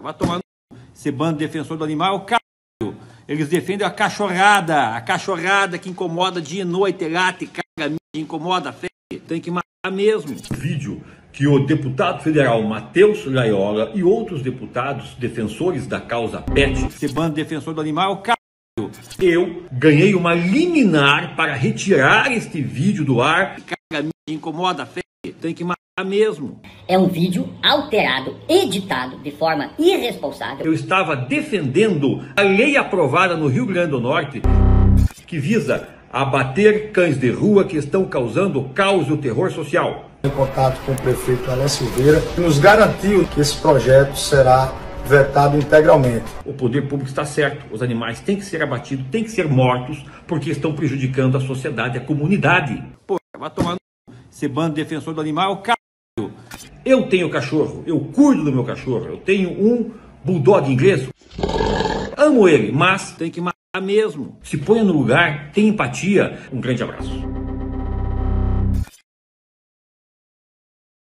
Vai tomar no... Esse bando defensor do animal, caralho. Eles defendem a cachorrada, a cachorrada que incomoda dia e noite, late, caga, incomoda, feia. Tem que matar mesmo. Vídeo que o deputado federal Matheus Laiola e outros deputados defensores da causa PET. Esse bando defensor do animal, caralho. Eu ganhei uma liminar para retirar este vídeo do ar. Caga, incomoda, feia. Tem que matar mesmo. É um vídeo alterado, editado de forma irresponsável. Eu estava defendendo a lei aprovada no Rio Grande do Norte que visa abater cães de rua que estão causando caos e o terror social. Em contato com o prefeito Alain Silveira, que nos garantiu que esse projeto será vetado integralmente. O poder público está certo, os animais têm que ser abatidos, têm que ser mortos, porque estão prejudicando a sociedade, a comunidade. Pô, vai tomar no... Esse bando defensor do animal, caralho. Eu tenho cachorro, eu cuido do meu cachorro, eu tenho um bulldog inglês. Amo ele, mas Tem que matar mesmo. se ponha no lugar, tenha empatia. Um grande abraço.